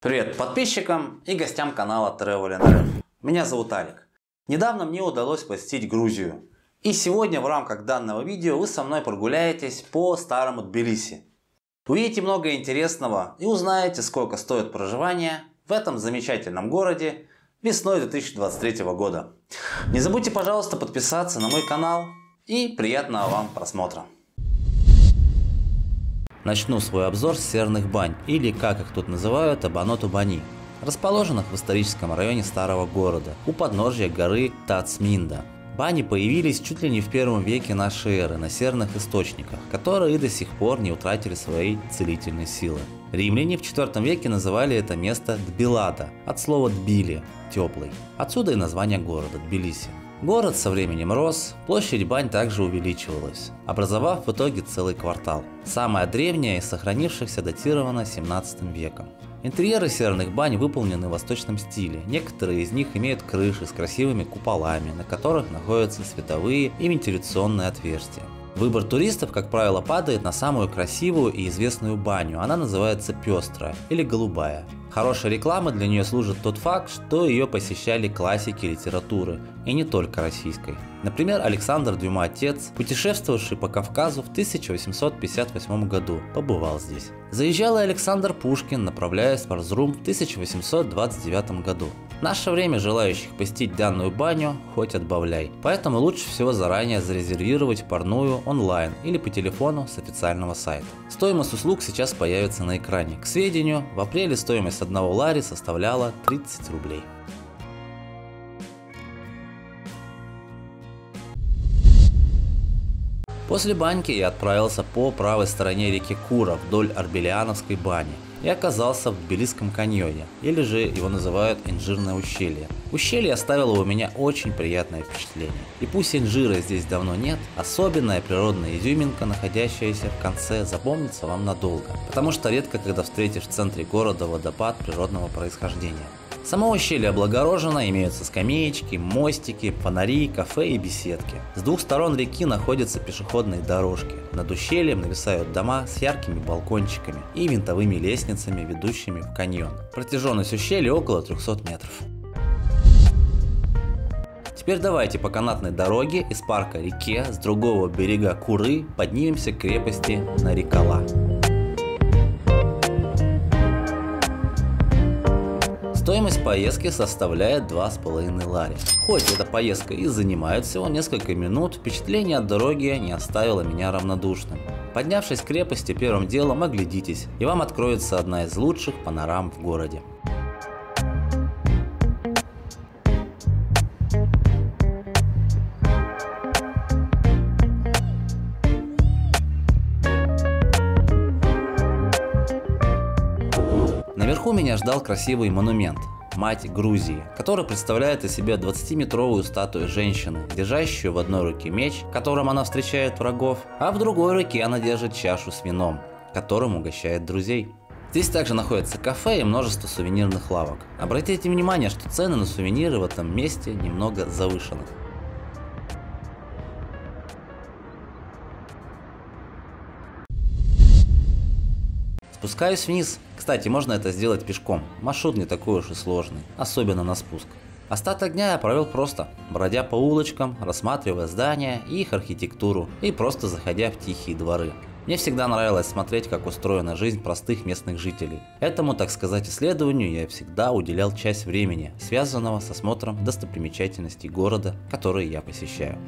Привет подписчикам и гостям канала Travel Меня зовут Алик. Недавно мне удалось посетить Грузию. И сегодня в рамках данного видео вы со мной прогуляетесь по старому Тбилиси. Увидите много интересного и узнаете, сколько стоит проживание в этом замечательном городе весной 2023 года. Не забудьте, пожалуйста, подписаться на мой канал и приятного вам просмотра. Начну свой обзор с серных бань, или как их тут называют, Абаноту-Бани, расположенных в историческом районе старого города, у подножья горы Тацминда. Бани появились чуть ли не в первом веке нашей эры на серных источниках, которые до сих пор не утратили своей целительной силы. Римляне в IV веке называли это место Дбилада, от слова «дбили» – теплый. Отсюда и название города – Тбилиси. Город со временем рос, площадь бань также увеличивалась, образовав в итоге целый квартал. Самая древняя из сохранившихся датирована 17 веком. Интерьеры серных бань выполнены в восточном стиле. Некоторые из них имеют крыши с красивыми куполами, на которых находятся световые и вентиляционные отверстия. Выбор туристов, как правило, падает на самую красивую и известную баню. Она называется пестрая или голубая. Хорошей рекламой для нее служит тот факт, что ее посещали классики литературы, и не только российской. Например, Александр Дюма отец, путешествовавший по Кавказу в 1858 году, побывал здесь. Заезжал и Александр Пушкин, направляясь в Арзрум в 1829 году. Наше время желающих посетить данную баню хоть отбавляй, поэтому лучше всего заранее зарезервировать парную онлайн или по телефону с официального сайта. Стоимость услуг сейчас появится на экране. К сведению, в апреле стоимость одного лари составляла 30 рублей. После баньки я отправился по правой стороне реки Кура вдоль Арбелиановской бани и оказался в Тбилисском каньоне, или же его называют Инжирное ущелье. Ущелье оставило у меня очень приятное впечатление. И пусть инжира здесь давно нет, особенная природная изюминка, находящаяся в конце, запомнится вам надолго, потому что редко когда встретишь в центре города водопад природного происхождения. Само ущелье облагорожено, имеются скамеечки, мостики, фонари, кафе и беседки. С двух сторон реки находятся пешеходные дорожки. Над ущельем нависают дома с яркими балкончиками и винтовыми лестницами, ведущими в каньон. Протяженность ущелья около 300 метров. Теперь давайте по канатной дороге из парка реке с другого берега Куры поднимемся к крепости Нарикала. Стоимость поездки составляет 2,5 лари. Хоть эта поездка и занимает всего несколько минут, впечатление от дороги не оставило меня равнодушным. Поднявшись к крепости, первым делом оглядитесь, и вам откроется одна из лучших панорам в городе. Наверху меня ждал красивый монумент – мать Грузии, который представляет из себя 20-метровую статую женщины, держащую в одной руке меч, которым она встречает врагов, а в другой руке она держит чашу с вином, которым угощает друзей. Здесь также находится кафе и множество сувенирных лавок. Обратите внимание, что цены на сувениры в этом месте немного завышены. Спускаюсь вниз. Кстати, можно это сделать пешком. Маршрут не такой уж и сложный, особенно на спуск. Остаток дня я провел просто, бродя по улочкам, рассматривая здания и их архитектуру, и просто заходя в тихие дворы. Мне всегда нравилось смотреть, как устроена жизнь простых местных жителей. Этому, так сказать, исследованию я всегда уделял часть времени, связанного с осмотром достопримечательностей города, которые я посещаю.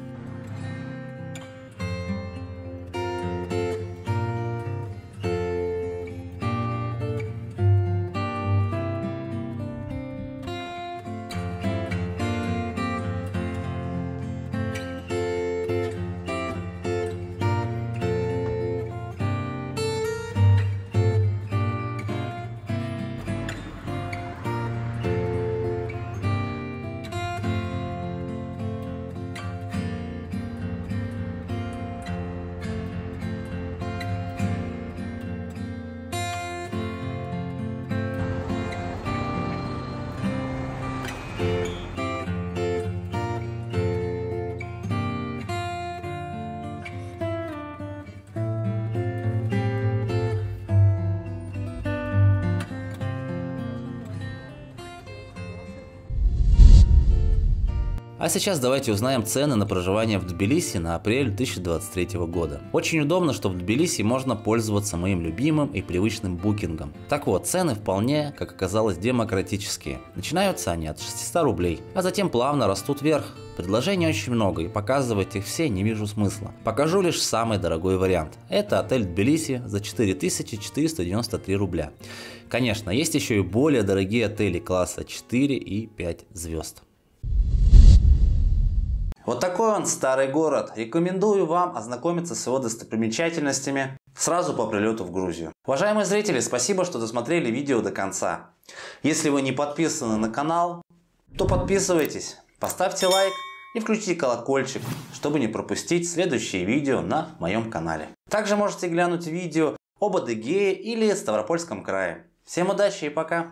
А сейчас давайте узнаем цены на проживание в Тбилиси на апрель 2023 года. Очень удобно, что в Тбилиси можно пользоваться моим любимым и привычным букингом. Так вот, цены вполне, как оказалось, демократические. Начинаются они от 600 рублей, а затем плавно растут вверх. Предложений очень много, и показывать их все не вижу смысла. Покажу лишь самый дорогой вариант. Это отель Тбилиси за 4493 рубля. Конечно, есть еще и более дорогие отели класса 4 и 5 звезд. Вот такой он старый город. Рекомендую вам ознакомиться с его достопримечательностями сразу по прилету в Грузию. Уважаемые зрители, спасибо, что досмотрели видео до конца. Если вы не подписаны на канал, то подписывайтесь, поставьте лайк и включите колокольчик, чтобы не пропустить следующие видео на моем канале. Также можете глянуть видео об Адыгее или Ставропольском крае. Всем удачи и пока!